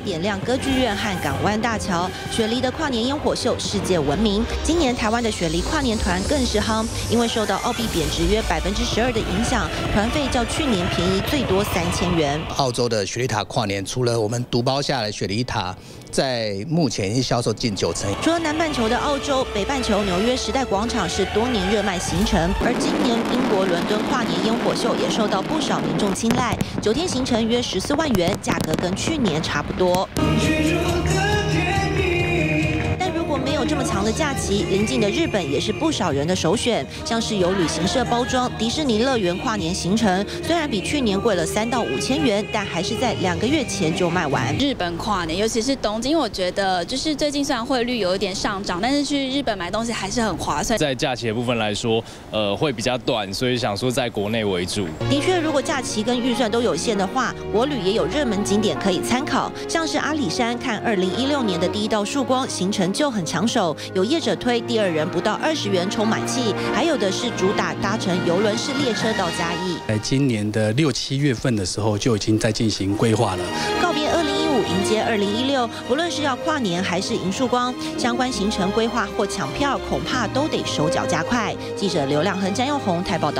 点亮歌剧院和港湾大桥。雪梨的跨年烟火秀世界闻名，今年台湾的雪梨跨年团更是夯，因为受到澳币贬值约百分之十二的影响，团费较去年便宜最多三千元。澳洲的雪梨塔跨年，除了我们独包下来雪梨塔。在目前已经销售近九成。除了南半球的澳洲，北半球纽约时代广场是多年热卖行程，而今年英国伦敦跨年烟火秀也受到不少民众青睐，九天行程约十四万元，价格跟去年差不多。我。这么长的假期，临近的日本也是不少人的首选。像是由旅行社包装迪士尼乐园跨年行程，虽然比去年贵了三到五千元，但还是在两个月前就卖完。日本跨年，尤其是东京，我觉得就是最近虽然汇率有一点上涨，但是去日本买东西还是很划算。在假期的部分来说，呃，会比较短，所以想说在国内为主。的确，如果假期跟预算都有限的话，国旅也有热门景点可以参考，像是阿里山看二零一六年的第一道曙光，行程就很抢手。有业者推第二人不到二十元充满气，还有的是主打搭乘游轮式列车到嘉义。在今年的六七月份的时候就已经在进行规划了。告别二零一五，迎接二零一六，不论是要跨年还是迎曙光，相关行程规划或抢票，恐怕都得手脚加快。记者刘亮恒、詹佑宏台报道。